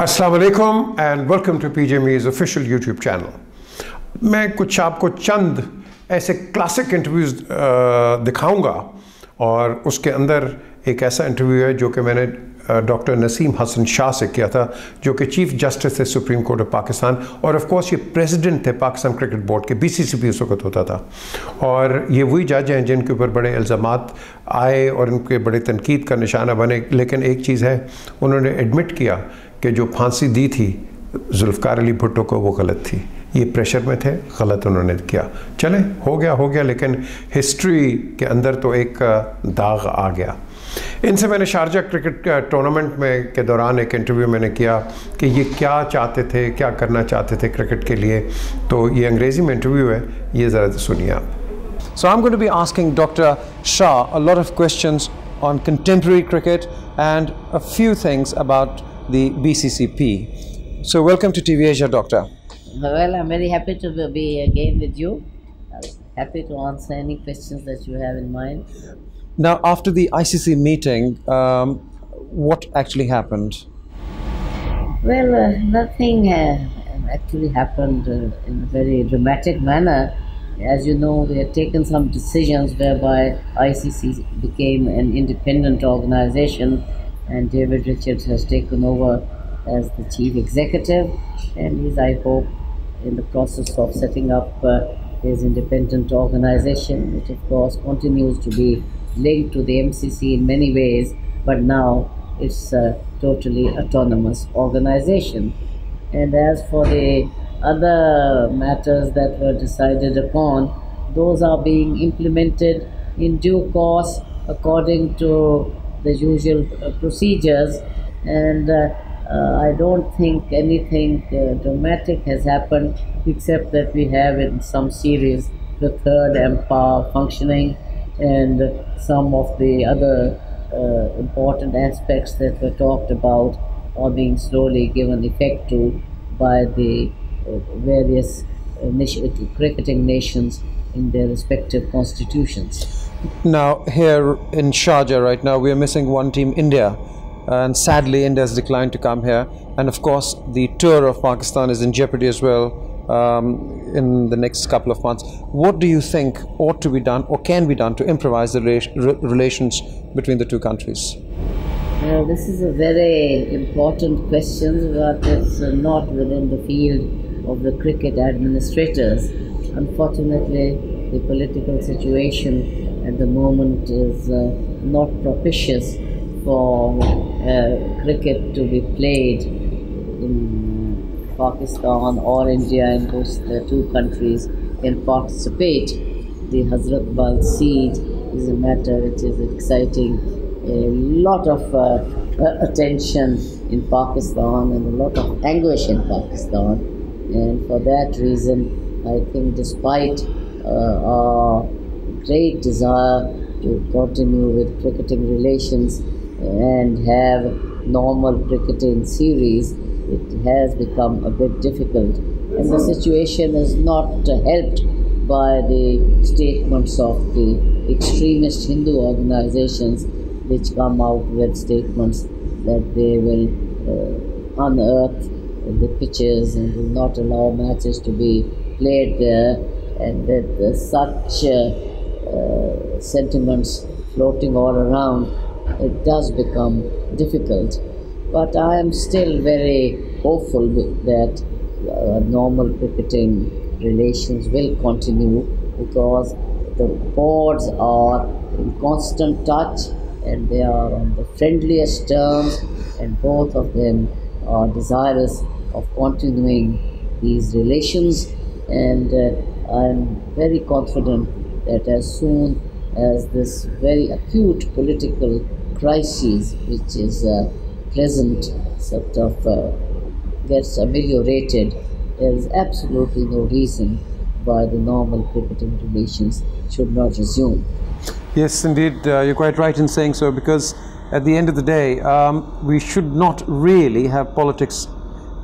अस्सलाम वालेकुम and welcome to PJ मीज ऑफिशियल यूट्यूब चैनल मैं कुछ आपको चंद ऐसे क्लासिक इंटरव्यूज़ दिखाऊँगा और उसके अंदर एक ऐसा इंटरव्यू है जो कि मैंने डॉक्टर नसीम हसन शाह से किया था, जो कि चीफ जस्टिस थे सुप्रीम कोर्ट ऑफ़ पाकिस्तान और ऑफ़ कोर्स ये प्रेसिडेंट थे पाकिस्तान क्रिकेट बोर्ड के बीसीसीबी उस वक्त होता था। और ये वही जज हैं जिनके ऊपर बड़े इल्ज़ाम आए और उनके बड़े तनकीद का निशाना बने। लेकिन एक चीज़ है, उन्होंने एडमिट किया कि जो फांसी दी थी जुल्फ़ार अली भुट्टो को, वो गलत थी। ये प्रेशर में थे, गलत उन्होंने किया। चले, हो गया हो गया, लेकिन हिस्ट्री के अंदर तो एक दाग आ गया। इनसे मैंने शारजा क्रिकेट टूर्नामेंट में के दौरान एक इंटरव्यू मैंने किया कि ये क्या चाहते थे, क्या करना चाहते थे क्रिकेट के लिए। तो ये अंग्रेज़ी में इंटरव्यू है, ये ज़रा सुनिए आप। So I'm going to be asking Dr. Shah a lot of questions on contemporary cricket and a few things about the BCCP. So welcome to TV Asia, Doctor. Well, I'm very happy to be again with you. I'm happy to answer any questions that you have in mind. Now, after the ICC meeting, um, what actually happened? Well, uh, nothing uh, actually happened uh, in a very dramatic manner. As you know, we had taken some decisions whereby ICC became an independent organization, and David Richards has taken over as the chief executive, and is, I hope, in the process of setting up uh, his independent organization, which of course continues to be linked to the MCC in many ways, but now it's a totally autonomous organization. And as for the other matters that were decided upon, those are being implemented in due course according to the usual uh, procedures. And uh, uh, I don't think anything uh, dramatic has happened except that we have in some series the third umpire functioning and some of the other uh, important aspects that were talked about are being slowly given effect to by the uh, various initiative, cricketing nations in their respective constitutions. Now, here in Sharjah right now, we are missing one team, India. And sadly, India has declined to come here. And of course, the tour of Pakistan is in jeopardy as well um, in the next couple of months. What do you think ought to be done or can be done to improvise the rela- relations between the two countries? Now, this is a very important question, but it's not within the field of the cricket administrators. Unfortunately, the political situation at the moment is uh, not propitious for uh, cricket to be played in Pakistan or India, in which the two countries can participate. The Hazrat Bal siege is a matter which is exciting a lot of uh, uh, attention in Pakistan and a lot of anguish in Pakistan. And for that reason, I think despite uh, our great desire to continue with cricketing relations and have normal cricketing series, it has become a bit difficult. And the situation is not helped by the statements of the extremist Hindu organizations which come out with statements that they will uh, unearth the pitches and will not allow matches to be played there, and with uh, such uh, sentiments floating all around, it does become difficult. But I am still very hopeful that normal cricketing relations will continue because the boards are in constant touch and they are on the friendliest terms, and both of them are desirous of continuing these relations. And uh, I'm very confident that as soon as this very acute political crisis, which is uh, present, sort of uh, gets ameliorated, there is absolutely no reason why the normal cricketing relations should not resume. Yes, indeed, uh, you're quite right in saying so because at the end of the day, um, we should not really have politics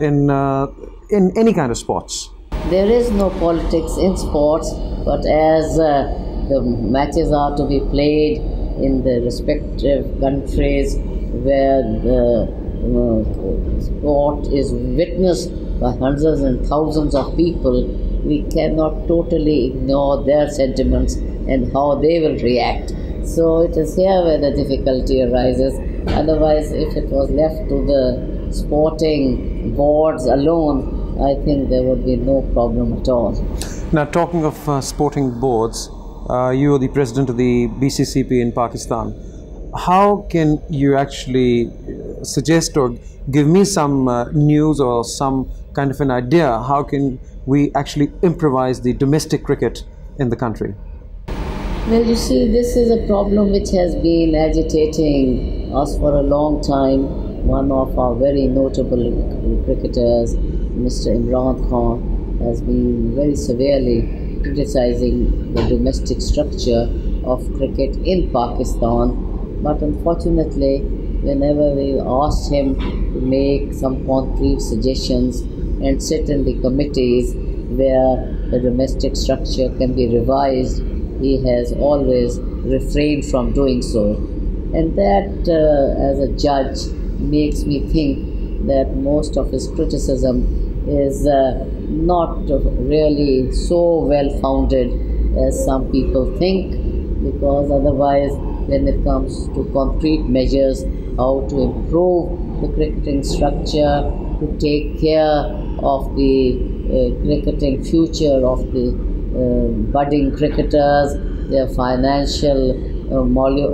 in, uh, in any kind of sports. There is no politics in sports, but as uh, the matches are to be played in the respective countries where the uh, sport is witnessed by hundreds and thousands of people, we cannot totally ignore their sentiments and how they will react. So it is here where the difficulty arises. Otherwise, if it was left to the sporting boards alone, I think there would be no problem at all. Now, talking of uh, sporting boards, uh, you are the president of the BCCP in Pakistan. How can you actually uh, suggest or give me some uh, news or some kind of an idea? How can we actually improvise the domestic cricket in the country? Well, you see, this is a problem which has been agitating us for a long time. One of our very notable cricketers, Mr. Imran Khan, has been very severely criticizing the domestic structure of cricket in Pakistan. But unfortunately, whenever we asked him to make some concrete suggestions and sit in the committees where the domestic structure can be revised, he has always refrained from doing so. And that, uh, as a judge, makes me think that most of his criticism is uh, not really so well founded as some people think, because otherwise, when it comes to concrete measures, how to improve the cricketing structure, to take care of the uh, cricketing future of the uh, budding cricketers, their financial uh,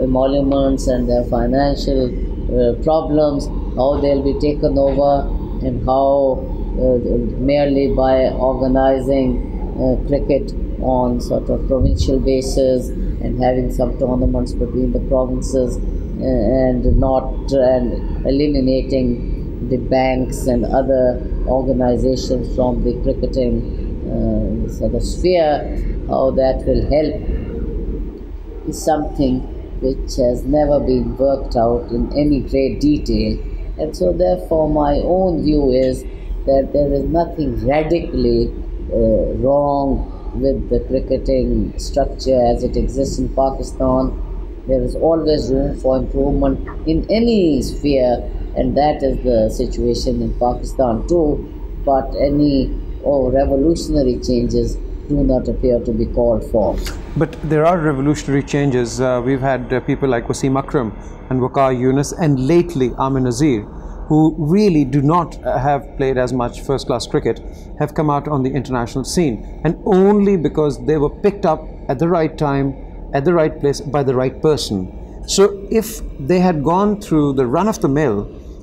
emoluments and their financial uh, problems, how they'll be taken over, and how uh, merely by organizing uh, cricket on sort of provincial basis and having some tournaments between the provinces uh, and not and eliminating the banks and other organizations from the cricketing uh, sort of sphere, how that will help is something which has never been worked out in any great detail. And so, therefore, my own view is that there is nothing radically uh, wrong with the cricketing structure as it exists in Pakistan. There is always room for improvement in any sphere, and that is the situation in Pakistan too. But any oh, revolutionary changes do not appear to be called for. But there are revolutionary changes. Uh, we've had uh, people like Wasim Akram and Waqar Younis, and lately Amir Nazir who really do not uh, have played as much first class cricket have come out on the international scene and only because they were picked up at the right time at the right place by the right person so if they had gone through the run of the mill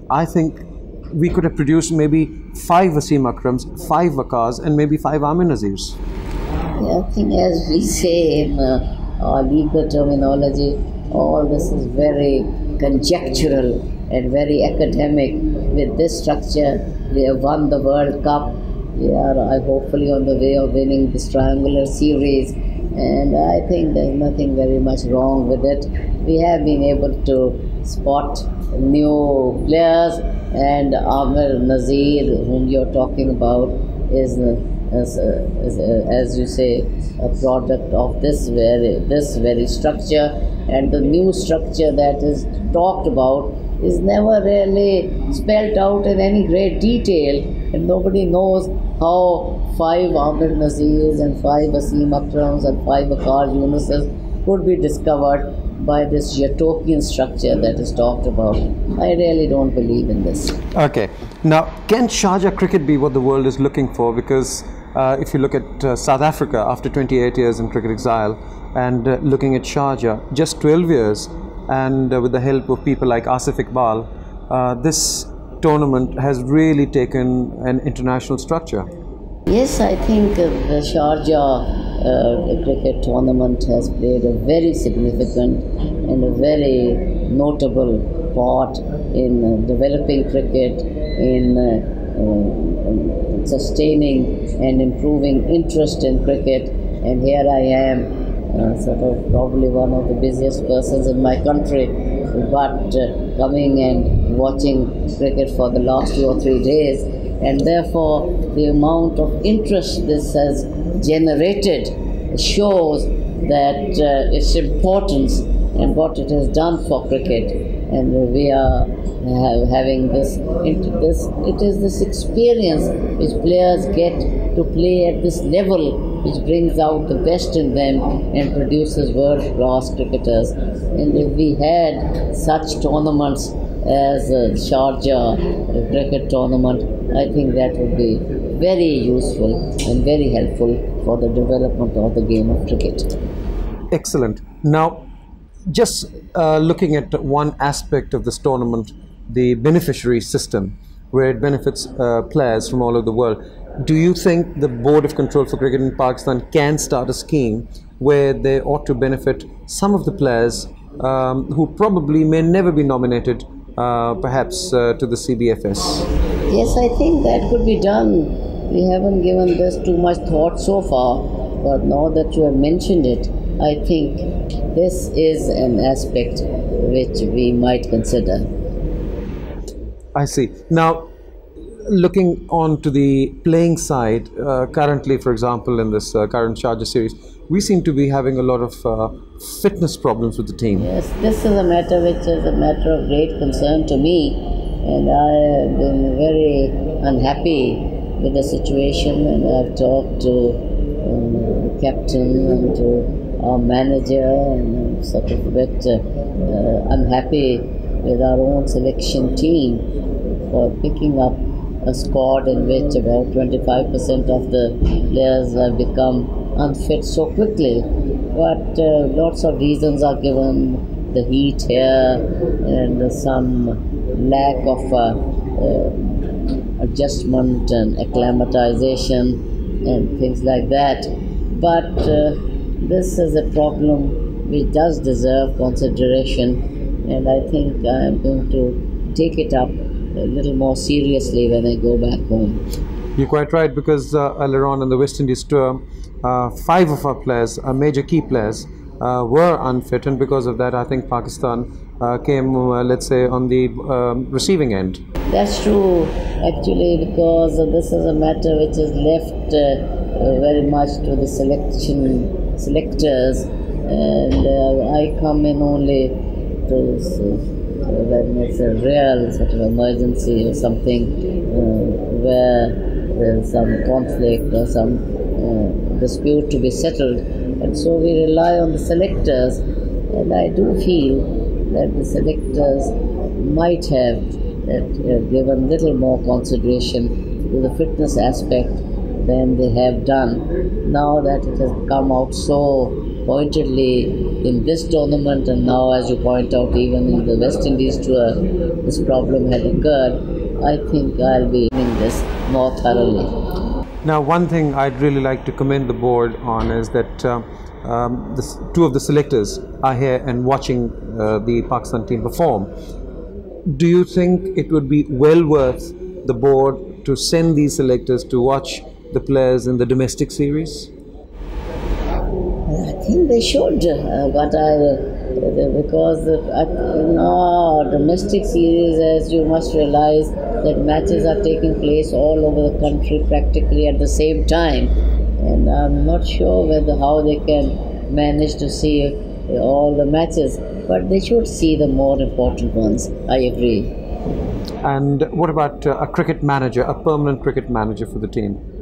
i think we could have produced maybe five Wasim Akrams, five Waqars, and maybe five Amir Nazirs. I think, as we say in uh, our legal terminology, all this is very conjectural and very academic. With this structure, we have won the World Cup. We are uh, hopefully on the way of winning this triangular series, and I think there's nothing very much wrong with it. We have been able to spot new players, and Amir Nazir, whom you're talking about, is. As, uh, as, uh, as, you say, a product of this very this very structure, and the new structure that is talked about is never really spelled out in any great detail, and nobody knows how five Amir Nazirs and five Wasim Akrams and five Waqar Younuses could be discovered by this utopian structure that is talked about. I really don't believe in this. Okay. Now, can Sharjah cricket be what the world is looking for? Because uh, if you look at uh, South Africa after 28 years in cricket exile and uh, looking at Sharjah, just 12 years and uh, with the help of people like Asif Iqbal, uh, this tournament has really taken an international structure. Yes, I think uh, the Sharjah cricket tournament has played a very significant and a very notable part in developing cricket, in sustaining and improving interest in cricket. And here I am uh, sort of probably one of the busiest persons in my country, but uh, coming and watching cricket for the last two or three days, and therefore the amount of interest this has generated shows that uh, its importance and what it has done for cricket. And we are having this, this. It is this experience which players get to play at this level, which brings out the best in them and produces world-class cricketers. And if we had such tournaments as a Sharjah cricket tournament, I think that would be very useful and very helpful for the development of the game of cricket. Excellent. Now, just uh, looking at one aspect of this tournament, the beneficiary system, where it benefits uh, players from all over the world. Do you think the Board of Control for Cricket in Pakistan can start a scheme where they ought to benefit some of the players um, who probably may never be nominated, uh, perhaps uh, to the CBFS? Yes, I think that could be done. We haven't given this too much thought so far, but now that you have mentioned it, I think this is an aspect which we might consider. I see. Now, looking on to the playing side, uh, currently, for example, in this uh, current Sharjah series, we seem to be having a lot of uh, fitness problems with the team. Yes, this is a matter which is a matter of great concern to me, and I have been very unhappy with the situation, and I've talked to um, the captain and to our manager and sort of a bit uh, unhappy with our own selection team for picking up a squad in which about 25% of the players have become unfit so quickly. But uh, lots of reasons are given the heat here and some lack of uh, uh, adjustment and acclimatization and things like that. But uh, this is a problem which does deserve consideration, and I think I am going to take it up a little more seriously when I go back home. You're quite right because uh, earlier on in the West Indies tour, uh, five of our players, our major key players, uh, were unfit, and because of that, I think Pakistan uh, came, uh, let's say, on the um, receiving end. That's true, actually, because this is a matter which is left uh, very much to the selection selectors and uh, I come in only to uh, when it's a real sort of emergency or something uh, where there's some conflict or some uh, dispute to be settled. And so we rely on the selectors and I do feel that the selectors might have uh, given little more consideration to the fitness aspect than they have done. Now that it has come out so pointedly in this tournament, and now, as you point out, even in the West Indies tour, this problem had occurred. I think I'll be doing this more thoroughly. Now, one thing I'd really like to commend the board on is that uh, um, this, two of the selectors are here and watching uh, the Pakistan team perform. Do you think it would be well worth the board to send these selectors to watch the players in the domestic series? I think they should, uh, but I, uh, because uh, in our domestic series, as you must realize, that matches are taking place all over the country practically at the same time, and I'm not sure whether how they can manage to see all the matches, but they should see the more important ones. I agree. And what about uh, a cricket manager, a permanent cricket manager for the team?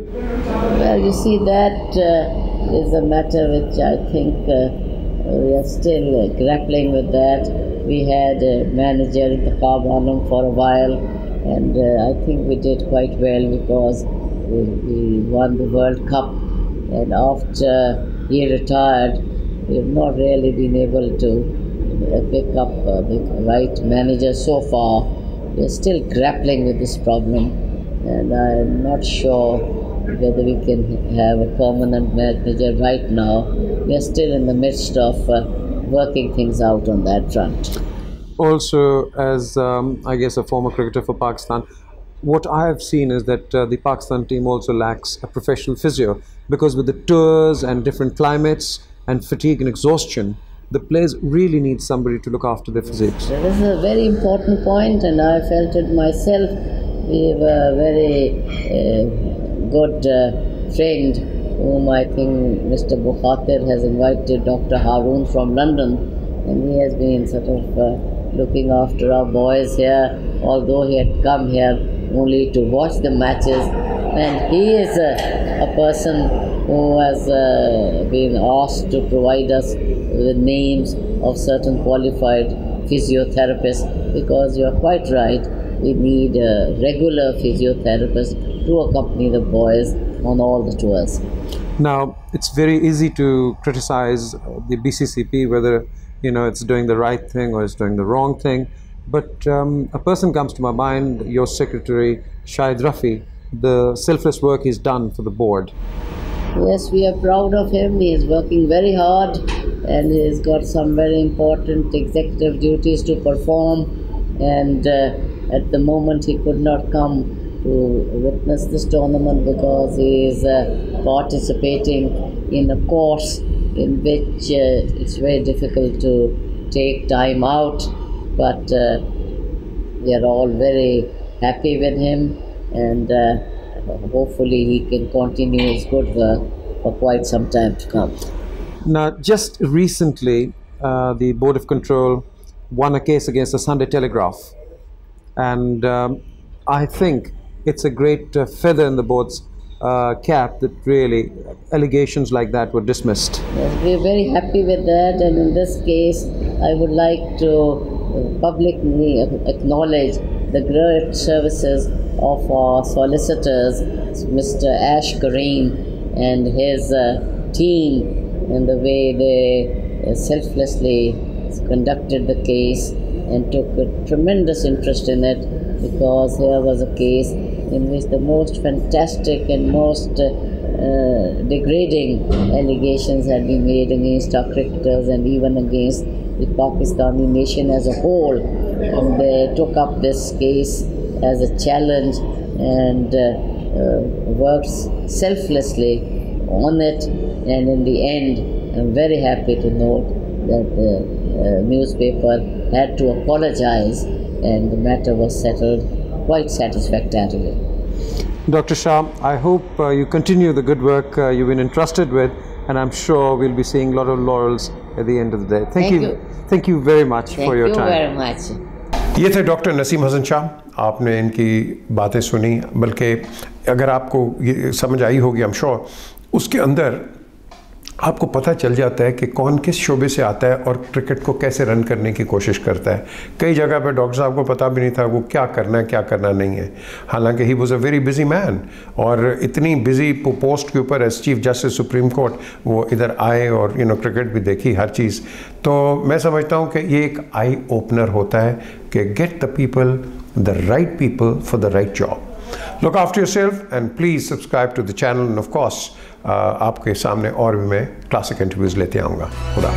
Well, you see, that uh, is a matter which I think uh, we are still uh, grappling with that. We had a manager Intikhab Alam for a while, and uh, I think we did quite well because we, we won the World Cup. And after he retired, we have not really been able to uh, pick up the right manager so far. We are still grappling with this problem, and I'm not sure whether we can have a permanent manager right now. We are still in the midst of uh, working things out on that front. Also, as um, I guess a former cricketer for Pakistan, what I have seen is that uh, the Pakistan team also lacks a professional physio because with the tours and different climates and fatigue and exhaustion, the players really need somebody to look after their physiques. This is a very important point, and I felt it myself. We were very uh, good uh, friend whom I think Mr. Bukhatir has invited Dr. Haroon from London and he has been sort of uh, looking after our boys here, although he had come here only to watch the matches. And he is a, a person who has uh, been asked to provide us with names of certain qualified physiotherapists because you are quite right. We need a regular physiotherapist to accompany the boys on all the tours. Now, it's very easy to criticize the BCCP whether you know it's doing the right thing or it's doing the wrong thing. But um, a person comes to my mind, your secretary, Shahid Rafi, the selfless work he's done for the board. Yes, we are proud of him. He is working very hard and he's got some very important executive duties to perform. And uh, at the moment, he could not come to witness this tournament because he is uh, participating in a course in which uh, it's very difficult to take time out but uh, we are all very happy with him and uh, hopefully he can continue his good work for quite some time to come. Now, just recently, uh, the Board of Control won a case against the Sunday Telegraph, and um, I think it's a great uh, feather in the board's uh, cap that really allegations like that were dismissed. Yes, we're very happy with that, and in this case, I would like to publicly acknowledge the great services of our solicitors, Mr. Ash Kareem and his uh, team, and the way they uh, selflessly conducted the case and took a tremendous interest in it because here was a case in which the most fantastic and most uh, degrading allegations had been made against our cricketers and even against the Pakistani nation as a whole. And they took up this case as a challenge and uh, uh, worked selflessly on it. And in the end, I'm very happy to note that the uh, newspaper had to apologize and the matter was settled quite satisfactorily. Dr. Shah, I hope uh, you continue the good work uh, you've been entrusted with, and I'm sure we'll be seeing a lot of laurels at the end of the day. Thank, Thank you. you. Thank you very much Thank for your you time. very much. ये थे doctor Naseem Hasan Shah आपने इनकी बातें सुनी बल्कि अगर आपको ये समझ आई होगी हम श्योर उसके अंदर आपको पता चल जाता है कि कौन किस शोबे से आता है और क्रिकेट को कैसे रन करने की कोशिश करता है। कई जगह पर डॉक्टर साहब को पता भी नहीं था वो क्या करना है क्या करना नहीं है। हालाँकि he was a very busy man और इतनी बिज़ी पोस्ट के ऊपर as chief justice supreme court वो इधर आए और यू नो क्रिकेट भी देखी हर चीज़। तो मैं समझता हूँ कि ये एक आई ओपनर होता है कि get the people the right people for the right job after yourself and please subscribe to the channel and of course uh, आपके सामने और भी मैं क्लासिक इंटरव्यूज़ लेते आऊँगा। खुदा